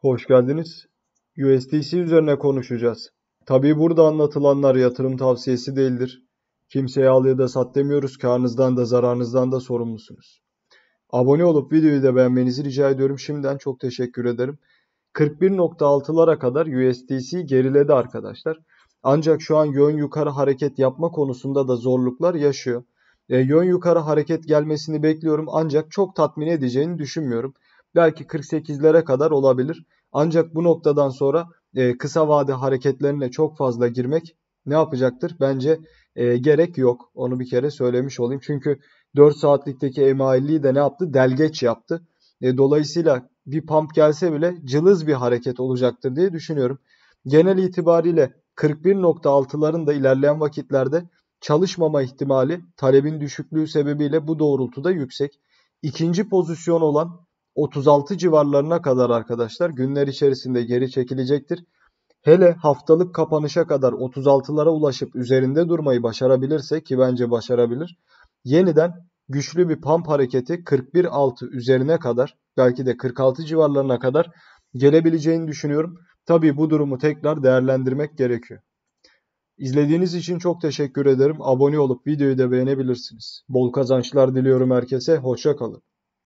Hoş geldiniz. USDC üzerine konuşacağız. Tabii burada anlatılanlar yatırım tavsiyesi değildir. Kimseye al ya da sat demiyoruz. Karnınızdan da zararınızdan da sorumlusunuz. Abone olup videoyu da beğenmenizi rica ediyorum. Şimdiden çok teşekkür ederim. 41.6'lara kadar USDC geriledi arkadaşlar. Ancak şu an yön yukarı hareket yapma konusunda da zorluklar yaşıyor. E, yön yukarı hareket gelmesini bekliyorum ancak çok tatmin edeceğini düşünmüyorum. Belki 48'lere kadar olabilir. Ancak bu noktadan sonra e, kısa vade hareketlerine çok fazla girmek ne yapacaktır? Bence e, gerek yok. Onu bir kere söylemiş olayım. Çünkü 4 saatlikteki EMA50'yi de ne yaptı? Delgeç yaptı. E, dolayısıyla bir pump gelse bile cılız bir hareket olacaktır diye düşünüyorum. Genel itibariyle 41.6'ların da ilerleyen vakitlerde çalışmama ihtimali talebin düşüklüğü sebebiyle bu doğrultuda yüksek. İkinci pozisyon olan 36 civarlarına kadar arkadaşlar günler içerisinde geri çekilecektir. Hele haftalık kapanışa kadar 36'lara ulaşıp üzerinde durmayı başarabilirse ki bence başarabilir. Yeniden güçlü bir pump hareketi 41.6 üzerine kadar belki de 46 civarlarına kadar gelebileceğini düşünüyorum. Tabii bu durumu tekrar değerlendirmek gerekiyor. İzlediğiniz için çok teşekkür ederim. Abone olup videoyu da beğenebilirsiniz. Bol kazançlar diliyorum herkese. Hoşça kalın.